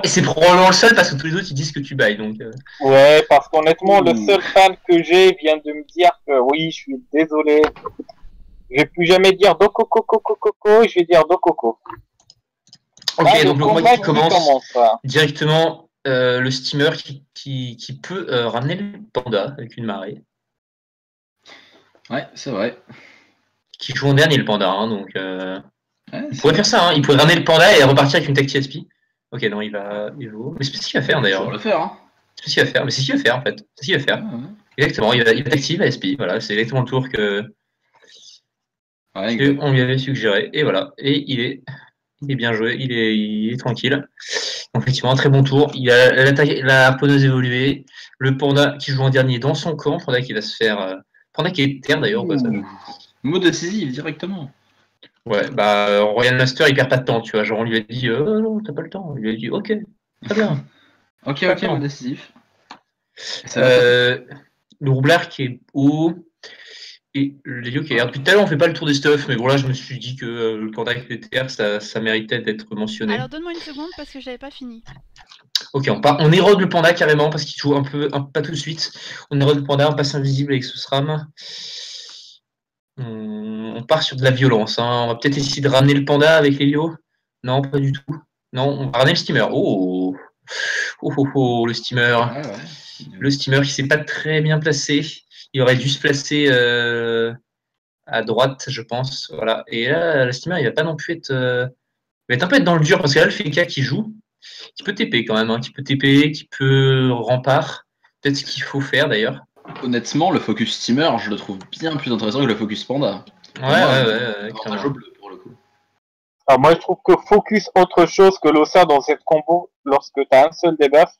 probablement, et c'est probablement le seul parce que tous les autres ils disent que tu bailles. Donc, euh. Ouais, parce qu'honnêtement, le seul fan que j'ai vient de me dire que oui, je suis désolé. Je vais plus jamais dire Dokoko Coco Coco, je vais dire Dokoko. Ok, donc le combat qui commence directement. euh, le steamer qui, qui, qui peut euh, ramener le panda avec une marée. Ouais, c'est vrai. Qui joue en dernier le panda, hein, donc euh, Ouais, il pourrait faire ça. Hein, il pourrait ramener le panda et repartir avec une tech TSP. Ok, non, il va. Il va... Mais c'est ce qu'il va faire d'ailleurs. le faire, hein. C'est ce qu'il va faire. Mais c'est ce qu'il va faire en fait. C'est ce qu'il va faire. Ouais. Exactement, il va, il va activer la SP. Voilà, c'est exactement le tour que, Ouais, que on lui avait suggéré. Et voilà. Et il est, il est bien joué, il est, il est tranquille. Donc, effectivement, un très bon tour. Il a la harponneuse évoluée. Le panda qui joue en dernier dans son camp. Panda qui va se faire. euh, Panda qui est terre d'ailleurs. Mot décisif directement. Ouais, bah, euh, Royal Master, il perd pas de temps, tu vois. Genre, on lui a dit, euh, non, t'as pas le temps. Il lui a dit, ok, très bien. Ok, ok, mot décisif. Euh, le roublard qui est haut et l'Elio qui est air. Depuis tout à l'heure, on fait pas le tour des stuffs, mais bon, là, je me suis dit que euh, le panda qui était terre, ça, ça méritait d'être mentionné. Alors donne-moi une seconde parce que j'avais pas fini. Ok, on, part, on érode le panda carrément parce qu'il joue un peu, un- pas tout de suite. On érode le panda, on passe invisible avec ce SRAM. On, on part sur de la violence. hein. On va peut-être essayer de ramener le panda avec l'Helio. Non, pas du tout. Non, on va ramener le steamer. Oh, oh, oh, oh, le steamer. Ouais. Le steamer qui s'est pas très bien placé. Il aurait dû se placer euh, à droite, je pense. Voilà. Et là, le steamer, il va pas non plus être. euh, Il va être un peu être dans le dur parce que là, le FK qui joue, qui peut TP quand même, hein, qui peut TP, qui peut rempart. Peut-être ce qu'il faut faire d'ailleurs. Honnêtement, le focus steamer, je le trouve bien plus intéressant que le focus panda. Ouais, Ouais, ouais, ouais. ouais, au bleu pour le coup. Alors moi, je trouve que focus autre chose que l'OSA dans cette combo lorsque t'as un seul debuff,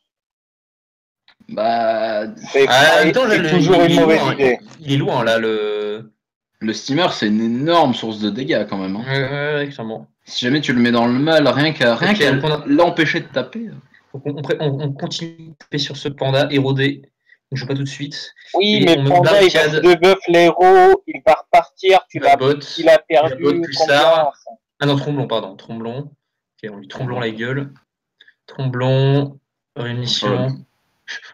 Bah, c'est Ah, toujours il, une est mauvaise loin, idée. il est loin là, le. le steamer, c'est une énorme source de dégâts quand même. hein. Ouais, ouais, ouais, clairement. Si jamais tu le mets dans le mal, rien qu'à rien a- l'empêcher de taper. On, pré- on- on continue de taper sur ce panda érodé. On joue pas tout de suite. Oui, Et mais Panda, il va barricade. se debuff l'héros, il va repartir, tu La l'as, bot. il a perdu La bot plus ça. Ah non, Tromblon, pardon. Tromblon. Ok, on lui tromblon la gueule. Tromblon. Rémission.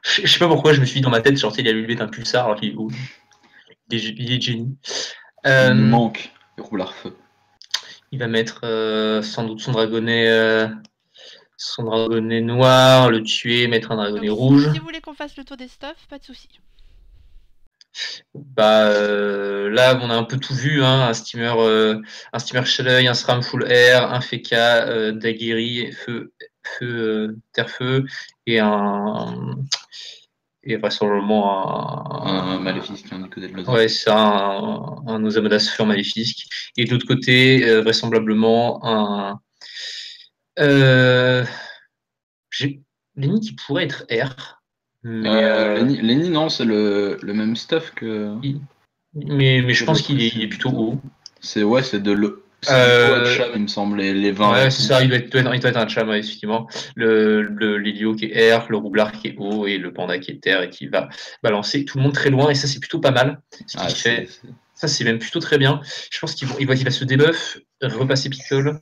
Je, je sais pas pourquoi je me suis dit dans ma tête, genre, il a lui mettre un pulsar alors qu'il est où il est, il est génie. Euh, Il nous manque le roublard feu. il va mettre euh, sans doute son dragonnet, euh, son dragonnet noir, le tuer, mettre un dragonnet Donc, rouge. Si vous voulez qu'on fasse le tour des stuffs, pas de souci. Bah euh, là, on a un peu tout vu, hein, un steamer, euh, un steamer Shelley, un SRAM full air, un Feka, euh, Daguerri, feu, feu, euh, terre feu, et un et vraisemblablement un, Un maléfique, un de l'autre. ouais, c'est un, un Osamodas Fur Maléfique. Et de l'autre côté, euh, vraisemblablement un euh, Lenny qui pourrait être R, mais Euh, Lenny, Lenny, non, c'est le, le même stuff que. mais, mais je pense qu'il est, plutôt haut. C'est ouais, c'est de le. C'est Euh, il me semble, les, les 20. Ouais, c'est ça, il doit être, il doit être un cham, effectivement. Le, le l'Elio qui est R, le roublard qui est haut et le panda qui est terre et qui va balancer tout le monde très loin. Et ça, c'est plutôt pas mal. Ce Ah, fait. Ça, c'est même plutôt très bien. Je pense qu'il va, il va, il va se débuff, repasser Pickle.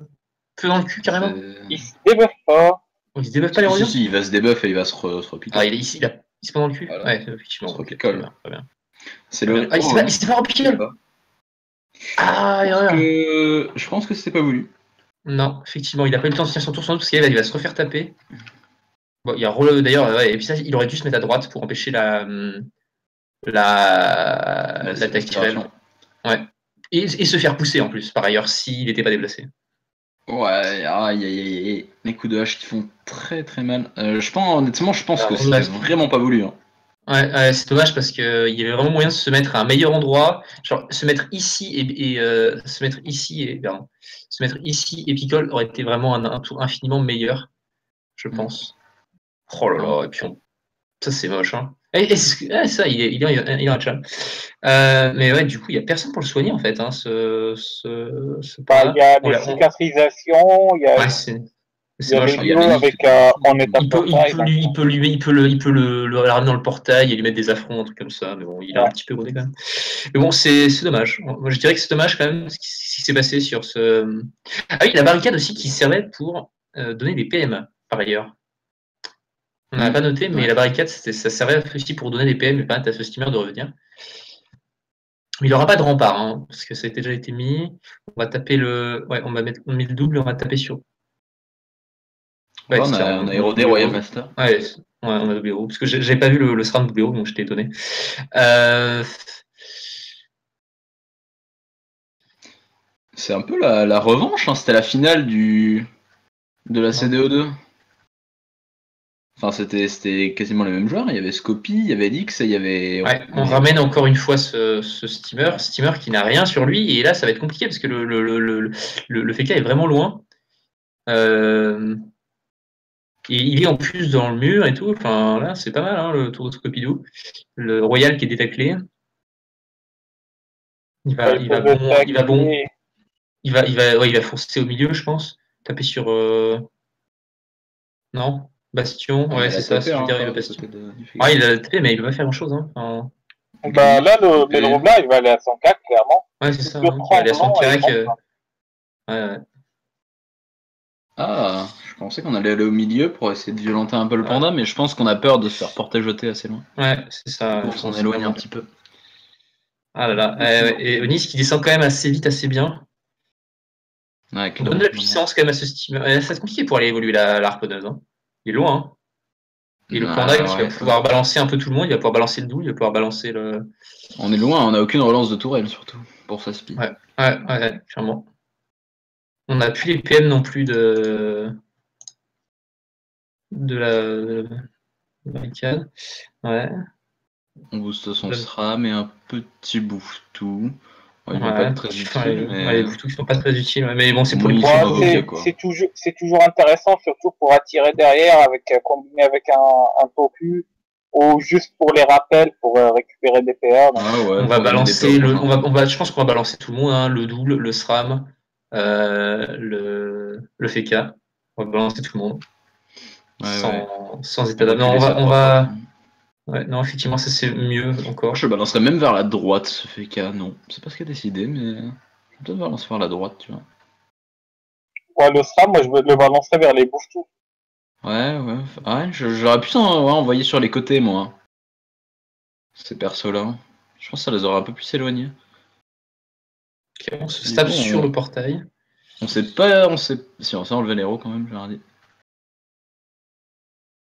Peu dans le cul, carrément. c'est- Il se débuffe pas. Oh, il se débuffe pas Si, l'érosion si, si, il va se débuff et il va se, re, se repiquer. Ah, il, est ici, il, a, il se prend dans le cul Voilà. Ouais, effectivement. Il se Ok, repicole. très bien, très bien. C'est le. Ah, il s'est pas, il s'est pas repiqué Ah, que... Je pense que c'était pas voulu. Non, effectivement, il a pas eu le temps de finir son tour sans doute parce qu'il va, il va se refaire taper. Bon, il y a Rolo d'ailleurs, ouais, et puis ça, il aurait dû se mettre à droite pour empêcher la la l'attaque tirelle. Ouais. Et, et se faire pousser en plus, par ailleurs, s'il n'était pas déplacé. Ouais, aïe aïe aïe aïe. Les coups de hache qui font très très mal. Euh, je pense, honnêtement, je pense Ah, que ouais. vraiment pas voulu. hein. Ouais, ouais, c'est dommage parce qu'il y avait vraiment moyen de se mettre à un meilleur endroit, genre se mettre ici et, et, euh, se mettre ici et pardon, se mettre ici et Picole aurait été vraiment un, un tour infiniment meilleur, je Mm. pense. Oh là là, et puis on- ça c'est moche. Hein. Et, ah, ça, il est, il est, il est un chat. Euh, mais ouais, du coup, il n'y a personne pour le soigner en fait. Hein, ce, ce, ce Bah, il y a des cicatrisations, il y a, Ouais, c'est il c'est peut, il, lui, il, peut le, il peut le, le ramener dans le portail et lui mettre des affronts, un truc comme ça. Mais bon, il a un petit peu rodé quand même. Mais bon, c'est c'est dommage. Moi, je dirais que c'est dommage quand même ce qui, ce qui s'est passé sur ce. Ah oui, la barricade aussi qui servait pour euh, donner des PM par ailleurs. On n'a pas noté, mais Ouais. la barricade, ça servait aussi pour donner des PM et permettre à ce steamer de revenir. Il n'aura pas de rempart, hein, parce que ça a déjà été mis. On va taper le. Ouais, on va mettre on met le double et on va taper sur. Ouais, on, a, on a érodé Royal Master. Ouais, on a double héros. Parce que j'ai- pas vu le, le SRAM double héros, donc j'étais étonné. Euh, C'est un peu la, la revanche, hein, c'était la finale du de la CDO2. Enfin, c'était quasiment les mêmes joueurs. Il y avait Scopy, il y avait Lix il y avait. Ouais, on ramène encore une fois ce, steamer, steamer qui n'a rien sur lui, et là ça va être compliqué parce que le, FK est vraiment loin. Euh, il est en plus dans le mur et tout. Enfin là, c'est pas mal hein, le tour de Scopidou. Le Royal qui est détaclé. Il va, bon, il va bon, il va, il foncer au milieu, je pense. Taper sur. euh, Non, Bastion. Ouais, c'est ça. hein, dire, il Bastion. de- il a tapé, mais il va pas faire grand chose. Hein. Enfin, Bah, là, le Pedro Blas, il va aller à 104, clairement. ouais, c'est ça. Le hein. Il va aller à son tremblant, crack. elle euh, Ouais, ouais. Ah, je pensais qu'on allait aller au milieu pour essayer de violenter un peu le Ouais. panda, mais je pense qu'on a peur de se faire porter jeter assez loin. Ouais, c'est ça. Pour s'en C'est éloigner un petit peu. Ah là là. Ouais. Et Onis qui descend quand même assez vite, assez bien. Ouais, On donne de la puissance quand même à ce steamer. Va être compliqué pour aller évoluer la, la harponneuse. hein. Il est loin. hein. Et le Ah, panda qui ouais. va pouvoir balancer un peu tout le monde, il va pouvoir balancer le double, il va pouvoir balancer le. On est loin, on n'a aucune relance de tourelle surtout pour sa speed. Ouais. Ouais, ouais, clairement. On n'a plus les PM non plus de. de la. Ouais. On booste son SRAM et un petit bouffe-tout. Ouais, il va Ouais. pas être très Putain, utile, les- mais... ouais, les sont pas très utiles. Mais bon, c'est pour Oui, les ils c'est- toujours, intéressant, surtout pour attirer derrière, avec euh, combiné avec un, un toku, ou juste pour les rappels, pour euh, récupérer des PA. donc. Ah ouais, on va balancer le, on va, on va, je pense qu'on va balancer tout le monde, hein, le double, le SRAM, euh, le, le FK. On va balancer tout le monde. Ouais, sans, ouais. sans état d'âme. Non, on va, on va, ouais, non, effectivement, ça c'est mieux encore. Je le balancerais même vers la droite, ce FK. Non, c'est pas ce qu'il a décidé, mais... Je vais peut-être balancer vers la droite, tu vois. Ouais, le SRAM, moi, je le balancer vers les bouffetous. Ouais, ouais. Ah ouais, je- j'aurais pu en- ouais, envoyer sur les côtés, moi. Ces persos-là. Je pense que ça les aurait un peu plus éloignés. Ok, on se tape bon, sur on- le portail. On sait pas... On sait... Si, on s'est enlevé l'héros quand même, j'ai rien dit.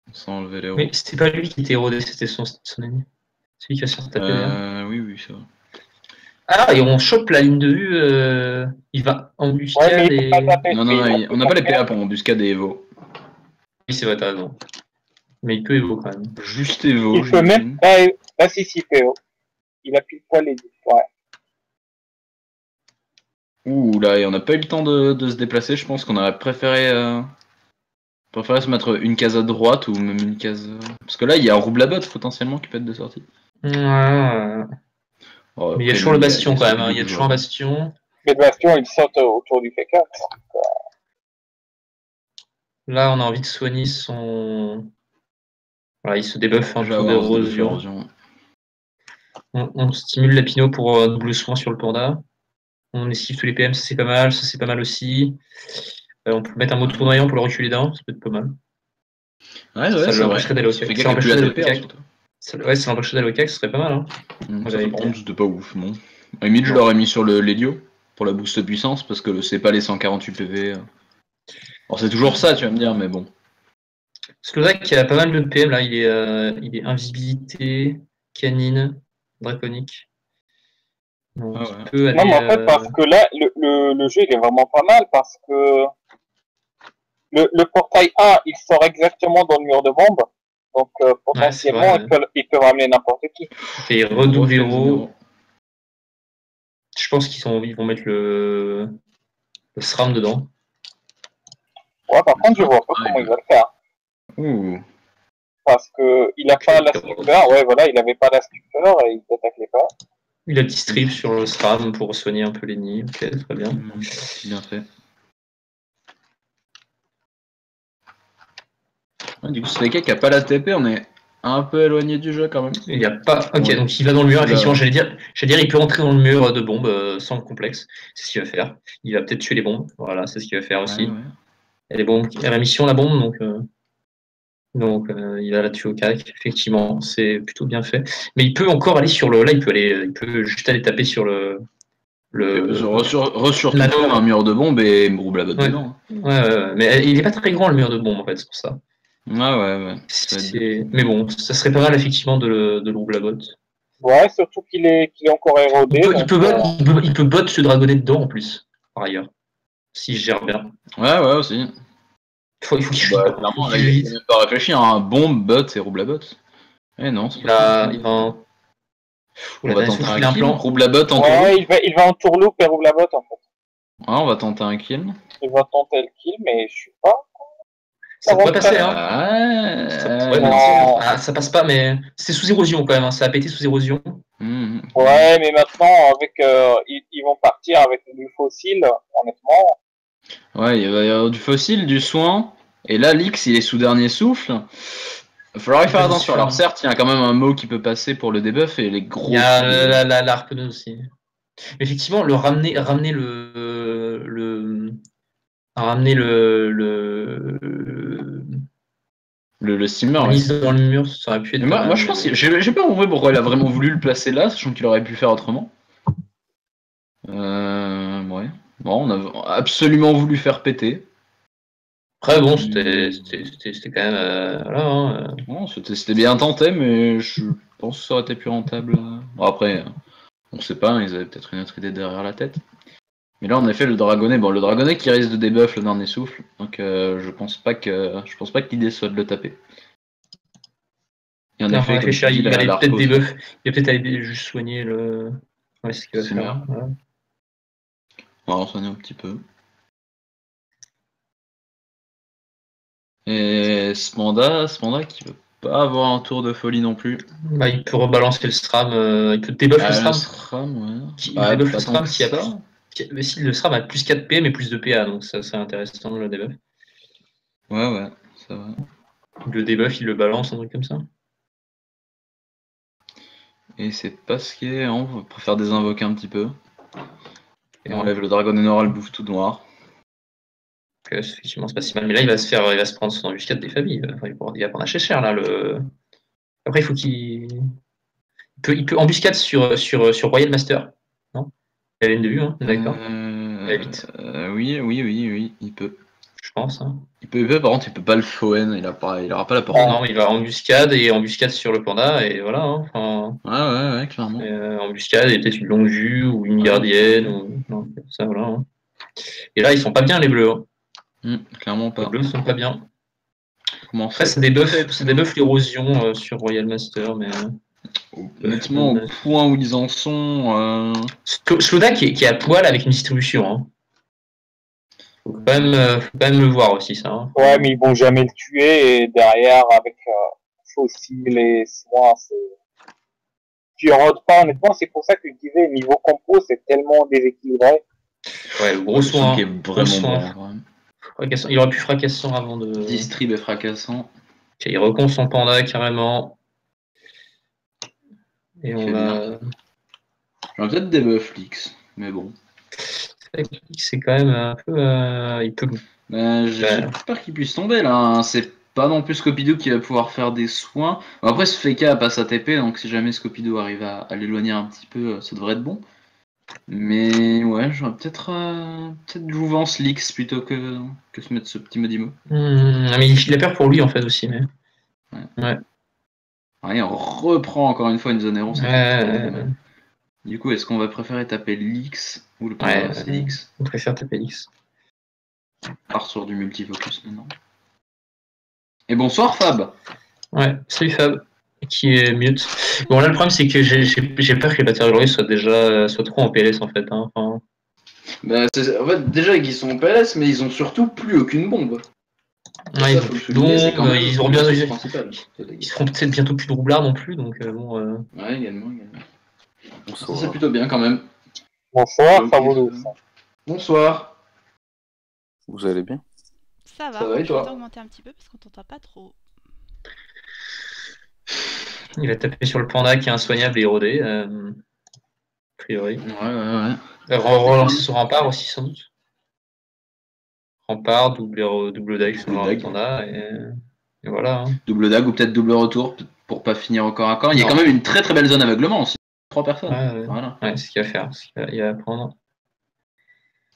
On s'est enlevé l'héros. Mais c'était pas lui qui était érodé, c'était son, son ami. Celui qui va se faire taper. Euh, oui, oui, c'est vrai. Ah, et on chope la ligne de vue. euh, il va en Ouais, embuscade il et. Non, non, non, on n'a pas les PA pour embuscade et Evo. Oui, c'est vrai, t'as raison. Mais il peut évo quand même. Juste Evo, Il peut même. Là si, si, PO. Il a pile poil les 10. Ouais. Ouh là, et on n'a pas eu le temps de, de se déplacer. Je pense qu'on aurait préféré, euh, préféré se mettre une case à droite ou même une case. Parce que là, il y a un roublabot potentiellement qui peut être de sortie. Ouais. Oh, Mais il y a toujours le bastion quand même. hein. Il y a de toujours un bastion. Mais le bastion, il saute autour du PK. Là, on a envie de soigner son. Voilà, il se débuffe un se d'érosion. On, on stimule la Pinot pour euh, double soin sur le panda. On esquive tous les PM, ça c'est pas mal. Ça c'est pas mal aussi. Euh, on peut mettre un mot tournoyant pour le reculer d'un, ça peut être pas mal. Ouais, Ça ouais, c'est vrai. l'empêcherait d'aller au Ça CAC. Ça l'empêcherait d'aller au CAC. Ça, ouais, ça l'empêcherait d'aller au CAC, ce serait pas mal. Hein. Ça, contre, c'était pas ouf, non. À limite, je l'aurais mis sur le l'Helio pour la boost puissance parce que c'est pas les 148 PV. euh. Alors, c'est toujours ça, tu vas me dire, mais bon. Slodak qui a pas mal de PM là, il est, euh, il est invisibilité, canine, draconique. Donc, Ah il ouais. peut aller, Non, mais en fait, euh, parce que là, le, le, le jeu, il est vraiment pas mal parce que le, le portail A, il sort exactement dans le mur de bombe. Donc, euh, potentiellement, vrai, il, peut, il peut ramener n'importe qui. et héros. zéro. Je pense qu'ils sont, ils vont mettre le, le SRAM dedans. Ouais, par contre, je vois pas Ouais. comment il va le faire. Ouh. Parce que il a pas la stupeur. Ouais, voilà, il avait pas la stupeur et il attaque les pas. Il a petit strip sur le SRAM pour soigner un peu l'ennemi. Ok, très bien. C'est bien fait. Ouais, du coup, c'est quelqu'un qui a pas la TP, on est un peu éloigné du jeu quand même. Il y a pas. Ok, Ouais. donc il va dans le mur. Effectivement, ouais. j'allais dire, j'allais dire, il peut rentrer dans le mur de bombe euh, sans complexe. C'est ce qu'il va faire. Il va peut-être tuer les bombes. Voilà, c'est ce qu'il va faire aussi. Ouais, ouais. Elle est. Elle a mission la bombe, donc. euh, Donc euh, il va la tuer au cac. Effectivement, c'est plutôt bien fait. Mais il peut encore aller sur le. Là, il peut aller. Il peut juste aller taper sur le. Le. Un mur de bombe et rouble la botte dedans. Hein. Ouais, mais il est pas très grand le mur de bombe en fait, c'est pour ça. Ouais, ouais, ouais. Mais bon, ça serait pas mal effectivement de le, de rouble la botte. Ouais, surtout qu'il est, qu'il est encore érodé. Il peut, il, peut bot, il, peut, il peut bot se dragonner dedans en plus, par ailleurs. Si je gère bien. Ouais, ouais, aussi. Faut, il faut qu'il bah, Clairement, là, il faut pas réfléchir. Un hein. bombe, bot et rouble la botte. Eh non, c'est pas il, va. On va tenter un, kill. Rouble la botte en ouais, il va, il va en tourloupe et rouble la botte en fait. Ouais, on va tenter un kill. Il va tenter le kill, mais je sais pas. Ça, pourrait passer, hein. Ah, ça, passe pas, mais c'est sous érosion quand même. Hein. Ça a pété sous érosion. Mmh. Ouais, mais maintenant, avec, euh, ils, vont partir avec du fossile, honnêtement. Ouais, il va y avoir du fossile, du soin. Et là, l'X, il est sous dernier souffle. Il va falloir y faire attention. Alors, certes, il y a quand même un mot qui peut passer pour le debuff et les gros. Il y a la, la, la, aussi. Effectivement, le ramener, ramener le, le, ramener le, le, le, le steamer. Mise dans le mur, ça aurait pu être. Moi, moi, je pense j'ai pas compris pourquoi il a vraiment voulu le placer là, sachant qu'il aurait pu faire autrement. Euh, ouais. Bon, on a absolument voulu faire péter. Après, bon, c'était quand même. Euh, voilà, hein, euh. c'était bien tenté, mais je pense que ça aurait été plus rentable. Bon, après, on sait pas, ils avaient peut-être une autre idée derrière la tête. Mais là, en effet, le dragonnet, bon, le dragonnet qui risque de débuff le dernier souffle, donc euh, je pense pas que je pense pas que l'idée soit de le taper. Et en effet, il, va peut-être débuff, il va peut-être aller juste soigner le. Ouais, c'est ce qu'il va faire. On va soigner un petit peu. Et Spanda, Spanda qui veut pas avoir un tour de folie non plus. Bah, il peut rebalancer le Stram, euh, il peut débuff le Stram. ouais. Qui, bah, le Stram qui a mais si le SRAM a plus 4 P mais plus de PA, donc ça c'est intéressant le debuff. Ouais, ouais, ça va. Le debuff, il le balance, un truc comme ça. Et c'est pas ce qui est. On préfère désinvoquer un petit peu. Et on enlève le dragon énoral bouffe tout noir. effectivement, c'est pas si mal. Mais là, il va se faire, il va se prendre son embuscade des familles. Enfin, il, va prendre assez cher là. Le... Après, il faut qu'il. Il peut, il peut embuscade sur, sur, sur Royal Master. Il a une hein, d'accord euh, euh, Oui, oui, oui, oui, il peut. Je pense. Hein. Il peut, il peut, par contre, il peut pas le Foen, il, a pas, il aura pas la porte. non, il va embuscade et embuscade sur le panda, et voilà. Hein, enfin, ouais, ouais, ouais, clairement. Euh, embuscade et peut-être une longue vue ou une gardienne, ou non, ça, voilà. Hein. Et là, ils sont pas bien, les bleus. Hmm, clairement pas. Les bleus sont pas bien. Comment Après, c'est des buffs l'érosion euh, sur Royal Master, mais. Honnêtement, au point où ils en sont. Euh... Qui est, qui à poil avec une distribution. Hein. Faut, quand même, euh, faut quand même le voir aussi, ça. Hein. Ouais, mais ils vont jamais le tuer et derrière, avec euh, Fossil et soin, c'est. Tu rodes pas, honnêtement, c'est pour ça que je disais, niveau compo, c'est tellement déséquilibré. Ouais, le gros soin. Qui est vraiment bon, Il aurait pu fracassant avant de. Distrib et fracassant. il recon son panda carrément. Et on. J'aurais peut-être des buffs Lix, mais bon. C'est quand même un peu. Euh, il peut. J'ai peur qu'il puisse tomber là. Hein. C'est pas non plus Scopidou qui va pouvoir faire des soins. Après, ce Feka passe à TP, donc si jamais Scopidou arrive à, l'éloigner un petit peu, euh, ça devrait être bon. Mais ouais, j'aurais peut-être euh, peut-être Jouvence Lix plutôt que, que se mettre ce petit Modimo. Mmh, mais il a peur pour lui en fait aussi. Mais... Ouais. ouais. Ouais, on reprend encore une fois une zone errant. Du coup, est-ce qu'on va préférer taper l'X ou le ouais, l'X On préfère taper l'X. On part sur du multifocus maintenant. Et bonsoir Fab Ouais, salut Fab, qui est mute. Bon là le problème c'est que j'ai peur que les batteries soient déjà soient trop en PLS en fait. Hein. Enfin... Bah, en fait déjà ils sont en PLS mais ils ont surtout plus aucune bombe. Ouais, donc, euh, ils auront bien. Ils seront peut-être bientôt plus de roublards non plus, donc euh, bon. Euh... Ouais, également, également. Bonsoir. Ça, c'est plutôt bien quand même. Bonsoir, Fabulous. Bonsoir. Vous allez bien? Ça va, Ça va et toi je vais augmenter un petit peu parce qu'on t'entend pas trop. Il va taper sur le panda qui est insoignable et érodé. Euh... A priori. Ouais, ouais, ouais. Relancer son rempart aussi, sans doute. Rempart, double, double deck sur le panda. Et... Et voilà. hein. Double dague ou peut-être double retour pour pas finir au corps à corps. Il y a quand même une très très belle zone aveuglement aussi. Trois personnes. Ouais. Voilà. Ouais, c'est ce qu'il y a à faire. ce qu'il y a- a à prendre.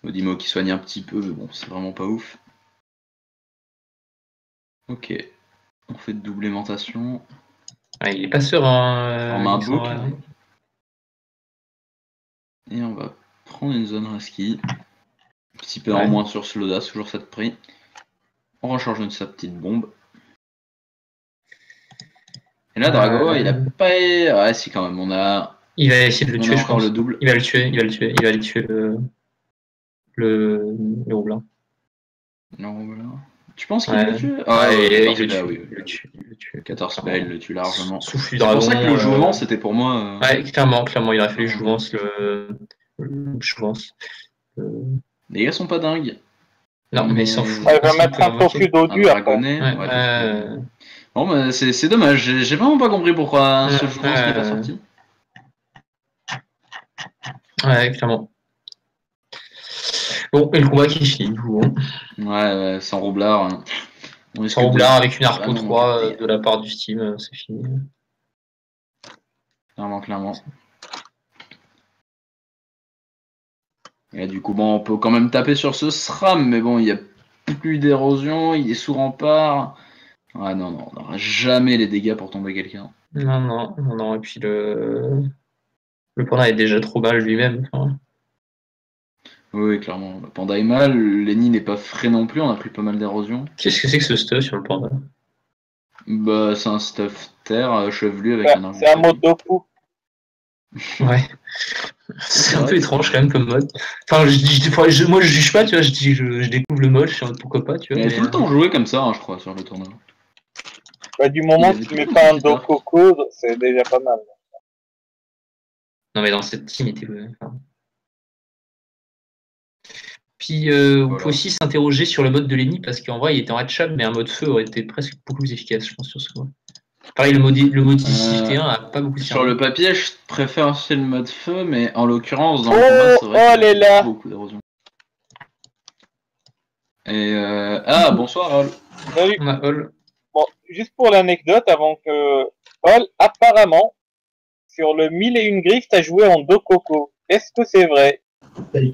Odimo qui soigne un petit peu, mais bon, c'est vraiment pas ouf. Ok. On fait de double aimantation. Ouais, il est pas serein. euh, En main boucle. hein. Et on va prendre une zone rescue. Petit peu Ouais. en moins sur Sloda, toujours ça de prix. On recharge une sa petite bombe. Et là, Drago, Ouais. il a pas. Ouais, si, quand même, on a, Il va essayer de le on tuer, je pense. le double. Il va le tuer, il va le tuer, il va aller tuer le. Le. Le roublin. Non, voilà. Tu penses qu'il Ouais. le tue? Ouais, Ah, il, ouais, il 14 le tue, oui. il le tue, il le tue. 14 bah, il le tue largement. C'est pour ça que le dragon, jouvence, euh, c'était pour moi. euh, Ouais, clairement, clairement, il a fait les jouvences, le. le jouvence. Le- Les gars sont pas dingues. Non, mais il s'en fout. Ouais, il va C'est mettre un profil. Ouais, ouais, euh, Bon, bah, c'est dommage. J'ai vraiment pas compris pourquoi ce Ouais, jouvence n'est pas euh, sorti. ouais, clairement. Bon, et le combat qui finit, du coup. hein. Ouais, sans roublard. hein. On Sans de- roublard avec une Arco Vraiment, 3 ouais. euh, de la part du Steam, euh, c'est fini. Clairement, clairement. Et du coup, bon, on peut quand même taper sur ce SRAM, mais bon, il n'y a plus d'érosion, il est sous rempart. Ah non, non, on n'aura jamais les dégâts pour tomber quelqu'un. Non, non, non, non. Et puis le. Le panda est déjà trop mal lui-même. enfin. Oui, clairement. Le panda est mal, Lenny n'est pas frais non plus, on a pris pas mal d'érosion. Qu'est-ce que c'est que ce stuff sur le panda? Bah, c'est un stuff terre euh, chevelu avec un c'est un mode Doku. Ouais. C'est un peu étrange quand même comme mode. Enfin, je, je- moi je juge pas, tu vois, je, dis- je, je découvre le mode, je suis en mode pourquoi pas, tu vois. Il a mais, tout le temps joué comme ça, hein, je crois, sur le tournoi. Bah, du moment que tu mets pas un Doku code, c'est déjà pas mal. Non, mais dans cette team, il était. enfin. Puis, euh, Voilà. pouvez aussi s'interroger sur le mode de Lenny, parce qu'en vrai, il était en hatchable, mais un mode feu aurait été presque beaucoup plus efficace, je pense, sur ce mode. Pareil, le mode, le mode Euh, T1 a pas beaucoup Sur le papier, je préfère aussi le mode feu, mais en l'occurrence, dans le Oh, combat, c'est vrai oh qu'il y a beaucoup d'érosion. Et euh... Ah, bonsoir, Hall. Salut. On a Hall. Bon, juste pour l'anecdote, avant que Paul, apparemment, sur le 1001 griffes, t'as joué en Dokoko. Est-ce que c'est vrai? Les,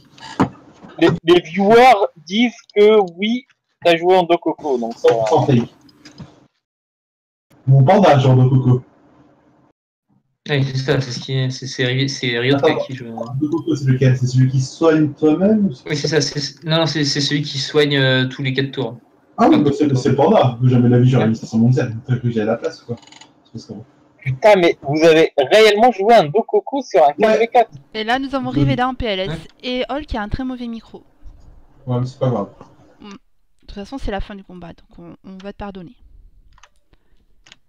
les viewers disent que oui, t'as joué en Dokoko. Donc, ça- 100% fake. Mon panda, genre de coco. C'est ça, c'est ce qui est. C'est c'est c'est Attends. qui joue. De coco, c'est lequel? C'est celui qui soigne toi-même ou c'est- Oui, c'est ça. c'est- Non, non, c'est c'est celui qui soigne euh, tous les 4 tours. Ah oui, bah, c'est c'est le panda. Jamais la vie, j'aurais mis ça sur mon zen. T'as que j'ai à la place, quoi. C'est parce que- Putain, mais vous avez réellement joué un Dokoko sur un 4v4 Et là, nous avons. Riveda en PLS et Hall qui a un très mauvais micro. Ouais, mais c'est pas grave. De toute façon, c'est la fin du combat, donc on, on va te pardonner.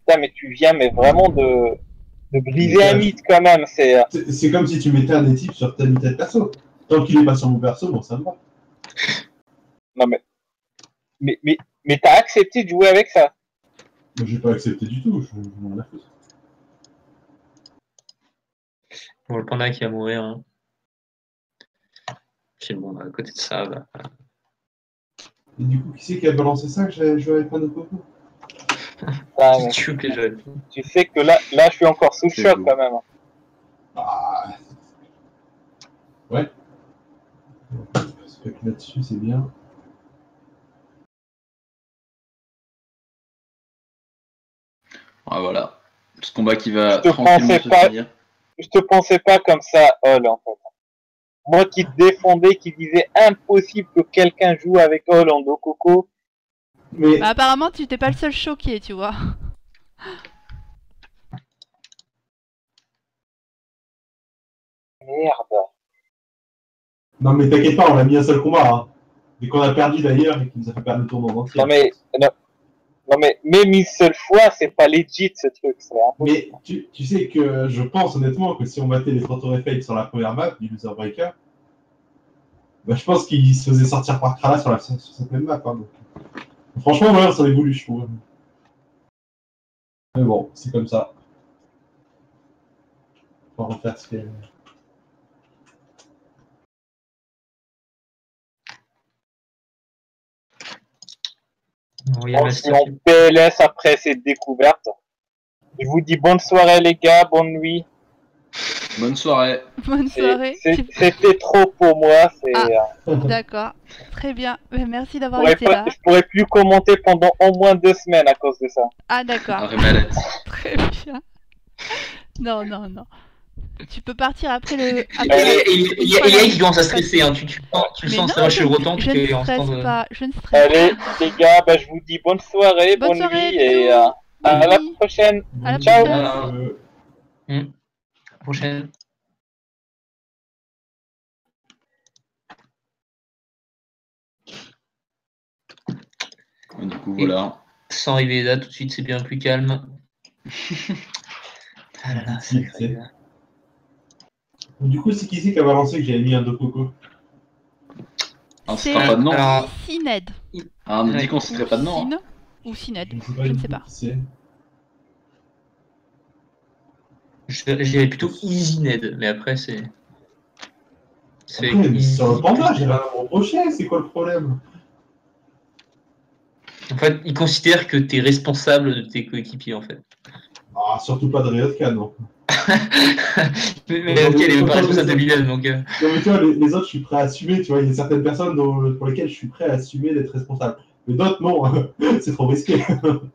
Putain, mais tu viens mais vraiment de, de briser un mythe quand même. C'est euh, C'est c'est comme si tu mettais un des types sur tel ou tel perso. Tant qu'il est pas sur mon perso, bon, ça me va. non mais mais mais, mais t'as accepté de jouer avec ça? J'ai pas accepté du tout. Je, je m'en. Bon, le panda qui va mourir. Hein. Puis bon, à côté de ça, bah, Et du coup, qui c'est qui a balancé ça que j'avais joué avec un de coco Tu sais que là, là, je suis encore sous le choc quand même. Ah. Ouais. Là-dessus, c'est bien. Ah, voilà. Ce combat qui va Je te tranquillement pensais se pas- finir. Je te pensais pas comme ça, Hall, en fait. Moi qui te défendais, qui disais impossible que quelqu'un joue avec Hall en Dokoko. Mais Bah, apparemment, tu t'es pas le seul choqué, tu vois. Merde. non, mais t'inquiète pas, on a mis un seul combat. Hein. Et qu'on a perdu d'ailleurs et qui nous a fait perdre le tournoi entier. Non mais, non, non, mais même une seule fois, c'est pas legit ce truc. Mais tu, tu sais que je pense honnêtement que si on battait les Trottoir Fate sur la première map du Loser Breaker, bah, je pense qu'il se faisait sortir par Krala sur, la, sur cette même map. hein, donc. Franchement, ouais, ça voulu, je trouve. Mais bon, c'est comme ça. On va refaire ce qu'il y a. On est en PLS après cette découverte. Je vous dis bonne soirée les gars, bonne nuit. Bonne soirée. Bonne soirée. C'était trop pour moi. c'est, Ah. euh, D'accord. Très bien. Mais merci d'avoir été pas- là. je pourrais plus commenter pendant au moins deux semaines à cause de ça. Ah, d'accord. Malade. Très bien. Non, non, non. Tu peux partir après le. Il y a qui commence à stresser, hein. tu, tu, tu, tu le sens, ça va je chez rotant, je tu ne stresse pas. Je ne stresse Allez les gars, bah, je vous dis bonne soirée, Bonne bonne, soirée, nuit et euh, à la prochaine. À la Ciao. Prochaine. Euh. Et du coup, voilà. Sans Riveda, tout de suite, c'est bien plus calme. ah là là, c'est Du coup, c'est qui c'est qui a balancé que j'avais mis un dos coco Ah, C'est- pas de nom. Alors, Sined. Ah, on a dit qu'on citerait pas de nom. hein. Ou Sined. Je ne sais ne pas. Dirais plutôt Easy Ned, mais après, c'est. C'est le panda, j'ai rien à me reprocher, c'est quoi le problème? En fait, il considère que tu es responsable de tes coéquipiers, en fait. Ah, surtout pas de Ryotka, non. mais mais ok, elle est même pas responsable de lui-même, donc. euh, Non, mais tu vois, les, les autres, je suis prêt à assumer, tu vois, il y a certaines personnes dont- pour lesquelles je suis prêt à assumer d'être responsable. Mais d'autres, non, c'est trop risqué.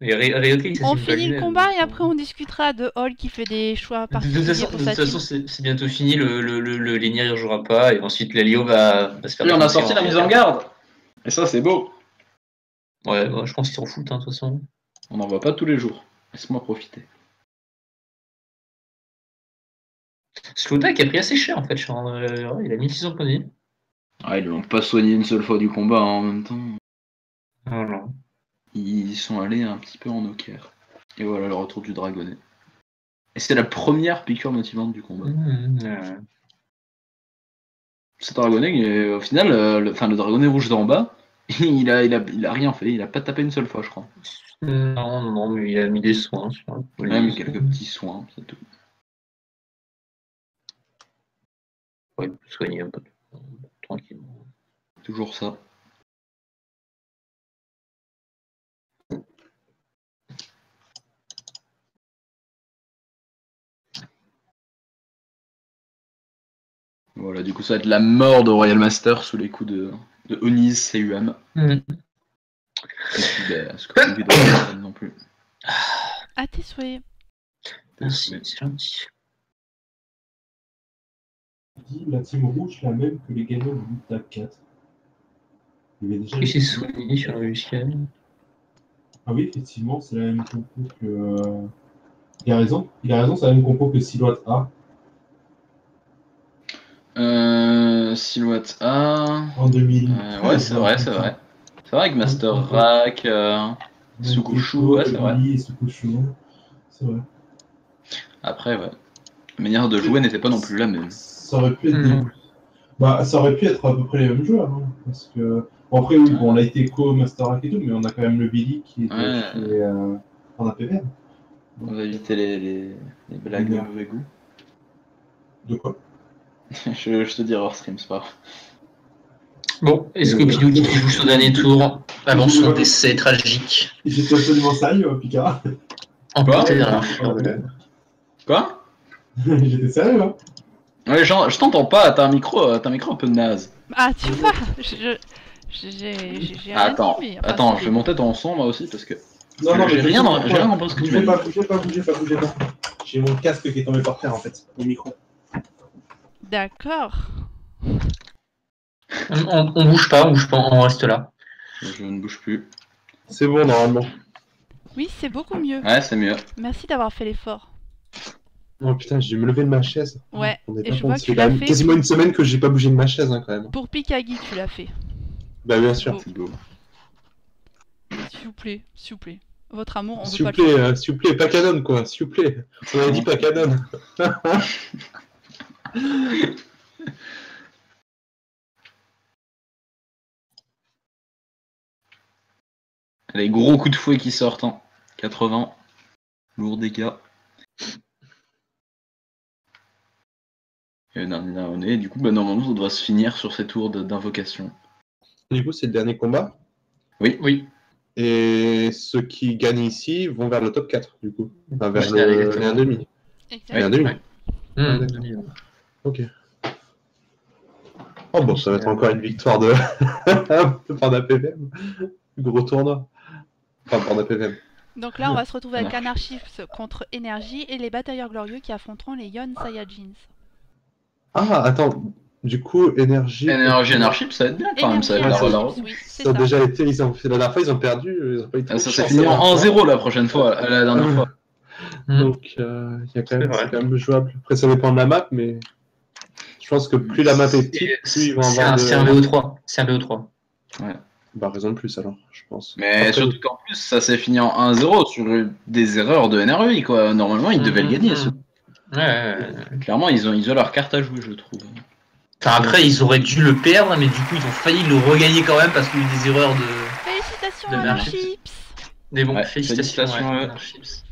Mais On finit le combat et après on discutera de Hall qui fait des choix De toute particuliers façon, pour de toute façon, c'est bientôt fini. Le, le, le, le Lénir, il ne jouera pas. Et ensuite, l'Alio va, va se faire. Puis on a sorti la mise en garde. Et ça, c'est beau. Ouais, ouais, je pense qu'ils s'en foutent, hein, de toute façon. On n'en voit pas tous les jours. Laisse-moi profiter. Slotak a pris assez cher, en fait. Euh, il a 1600 points de vie. Ah, ils l'ont pas soigné une seule fois du combat hein, en même temps. Voilà. Ils sont allés un petit peu en nocaire. Et voilà le retour du dragonnet. Et c'est la première piqûre motivante du combat. Mmh, euh, Ce dragonnet, il au final, euh, le, enfin, le dragonnet rouge d'en bas, il a, il, a, il a rien fait. Il a pas tapé une seule fois, je crois. Non, non, non, mais il a mis des soins. La police. Même quelques petits soins, c'est tout. Ouais, il peut soigner un peu. Tranquillement. Toujours ça. Voilà, du coup, ça va être la mort de Royal Master sous les coups de, de Oniz CUM. Mmh. Et puis, pas non plus. À tes souhaits. Merci, c'est gentil. la team rouge la même que les gagnants du Tap 4. Il y avait déjà Il s'est soigné sur le Lucian. Ah oui, effectivement, c'est la même compo que. euh, Il a raison, il a raison, c'est la même compo que Silhouette A Euh, Silhouette A. en 2000. Euh, ouais, c'est vrai, c'est vrai. C'est vrai que Master Rack. euh, Sukushu, ouais, c'est vrai. C'est vrai. Après, ouais. La manière de jouer n'était pas non plus la même. Ça aurait pu être. Hmm. des- Bah, ça aurait pu être à peu près les mêmes joueurs, hein, parce que. Bon, après, oui, bon, on a été co Master Rack et tout, mais on a quand même le Billy qui était Ouais. chez, euh, en APVM. On va éviter les, les, les blagues de mauvais goût. De quoi? je, je te dirai hors stream, c'est pas grave. Bon, est-ce que Pidou qui joue son dernier tour avant son décès tragique J'étais absolument sérieux, Picard. Emporté de la- Quoi J'étais sérieux, hein. Ouais, genre, je t'entends pas, t'as un micro, euh, t'as un micro un peu naze. Ah, tu vois, je- je- j'ai j'ai- j'ai rien attends, dit, enfin, attends, je vais monter ton son moi aussi parce que. Non, non, J'ai mais rien rien compris ce que tu bougez m'as pas, bougez pas, bougez pas, bougez pas. J'ai mon casque qui est tombé par terre en fait, au micro. D'accord. On, on- on bouge pas, on bouge pas, on reste là. Je ne bouge plus. C'est bon normalement. Oui, c'est beaucoup mieux. Ouais, c'est mieux. Merci d'avoir fait l'effort. Oh putain, j'ai dû me lever de ma chaise. Ouais, On est et pas je vois ça que tu fait l'as fait. quasiment une semaine que j'ai pas bougé de ma chaise hein, quand même. Pour Pikagi, tu l'as fait. Bah bien sûr. Beau. S'il vous plaît, s'il vous plaît. Votre amour, on S'il veut vous pas plaît, euh, s'il vous plaît, pas canon quoi, s'il vous plaît. On avait dit pas canon. Les gros coups de fouet qui sortent. Hein. 80. Lourd dégâts. Et non, non, on est- du coup, bah, normalement, ça doit se finir sur ces tours d'invocation. du coup, c'est le dernier combat. Oui. Et ceux qui gagnent ici vont vers le top 4, du coup. Enfin, vers le, 1,5. Exactement. Les 1,5. Ouais. Mmh. Ok. Oh bon, ça va être encore une victoire de, de Panda PVM. Gros tournoi. Enfin, Panda PVM. Donc là, on va se retrouver avec. Anarchips contre Énergie et les Batailleurs Glorieux qui affronteront les Yon Saiyajins. Ah, attends. Du coup, énergie. Énergie Anarchip, ça va être bien quand même, ça va être la la Anarchips, oui, Ça a ça. déjà été. Ils ont fait la dernière fois, ils ont perdu. Ils ont pas eu trop Ah, Ça s'est fini la en dernière fois. 1-0 la prochaine fois, la dernière fois. Mmh. Donc, euh, il y a quand même, c'est quand même jouable. Après, ça dépend de la map, mais je pense que plus la map est petite, plus ils vont C'est avoir un, de... c'est un VO3. C'est un VO3. Bah, raison de plus alors, je pense. Mais Après, surtout qu'en plus, ça s'est fini en 1-0 sur des erreurs de NRI, quoi. Normalement, ils devaient le gagner. ce- Ouais, ouais, ouais. Clairement, ils ont, ils ont leur carte à jouer, je trouve. Enfin, après, ils auraient dû le perdre, mais du coup, ils ont failli le regagner quand même parce qu'il y a eu des erreurs de. Félicitations De Anarchips Anarchips. Mais bon, Ouais, félicitations. félicitations, ouais, ouais. Anarchips.